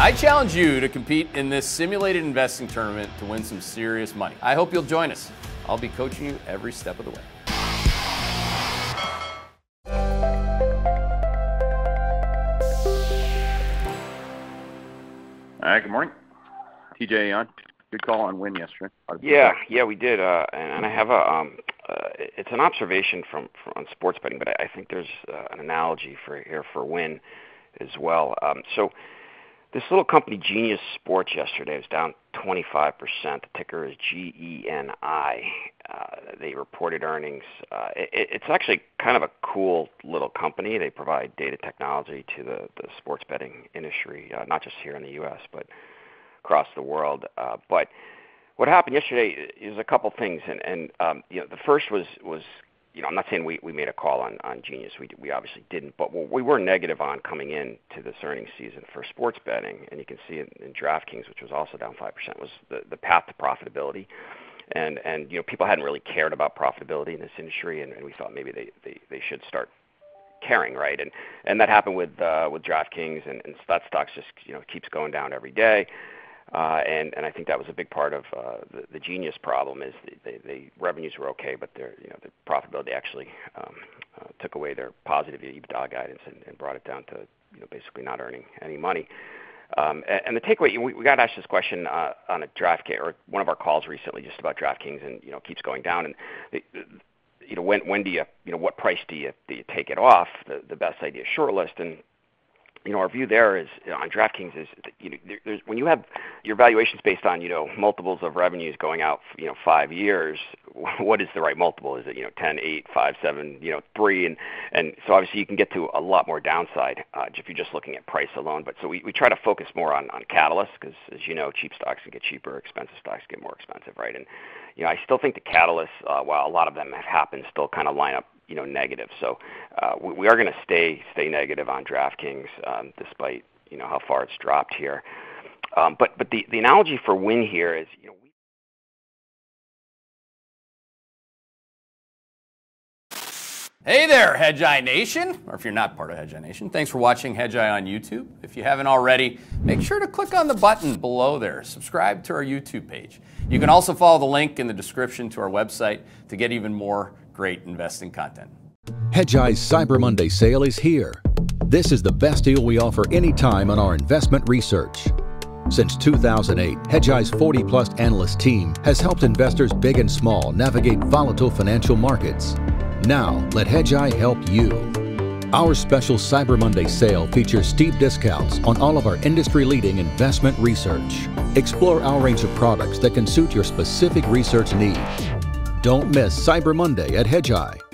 I challenge you to compete in this simulated investing tournament to win some serious money. I hope you'll join us. I'll be coaching you every step of the way. All right, good morning. TJ on. Good call on Wynn yesterday. Yeah, yeah, we did. Uh, and, and I have a, um, uh, it's an observation from, from on sports betting, but I, I think there's uh, an analogy for here for Wynn as well. Um, so this little company, Genius Sports, yesterday was down 25%. The ticker is GENI. Uh, they reported earnings. Uh, it, it's actually kind of a cool little company. They provide data technology to the, the sports betting industry, uh, not just here in the U.S., but across the world. Uh, but what happened yesterday is a couple things, and, and um, you know, the first was was you know, I'm not saying we, we made a call on, on Genius. We, we obviously didn't, but we were negative on coming in to this earnings season for sports betting, and you can see in, in DraftKings, which was also down five percent, was the, path to profitability. And and you know, people hadn't really cared about profitability in this industry, and, we thought maybe they, they, should start caring, right? And and that happened with uh, with DraftKings, and, that stock just you know keeps going down every day. And and I think that was a big part of uh, the, Genius problem is the, revenues were okay, but their you know the profitability actually um, uh, took away their positive EBITDA guidance and, brought it down to you know basically not earning any money. Um, and, the takeaway, we, got asked this question uh, on a DraftKings or one of our calls recently, just about DraftKings, and you know keeps going down. You know when when do you you know what price do you take it off? The best idea short list, and you know, our view there is on DraftKings is you know, there's when you have your valuations based on you know multiples of revenues going out you know five years, what is the right multiple? Is it you know 10, 8, 5, 7, you know 3, and and so obviously you can get to a lot more downside uh, if you're just looking at price alone. But so we, we try to focus more on on catalysts because as you know, cheap stocks can get cheaper, expensive stocks get more expensive, right? And you know, I still think the catalysts, uh, while a lot of them have happened, still kind of line up you know negative. So uh, we, are going to stay stay negative on DraftKings um, despite you know how far it's dropped here. Um, but but the the analogy for Wynn here is you know. Hey there, Hedgeye Nation, or if you're not part of Hedgeye Nation, thanks for watching Hedgeye on YouTube. If you haven't already, make sure to click on the button below there, subscribe to our YouTube page. You can also follow the link in the description to our website to get even more great investing content. Hedgeye's Cyber Monday sale is here. This is the best deal we offer anytime on our investment research. Since 2008, Hedgeye's 40 plus analyst team has helped investors big and small navigate volatile financial markets. Now, let Hedgeye help you. Our special Cyber Monday sale features steep discounts on all of our industry leading investment research. Explore our range of products that can suit your specific research needs. Don't miss Cyber Monday at Hedgeye.